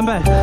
三倍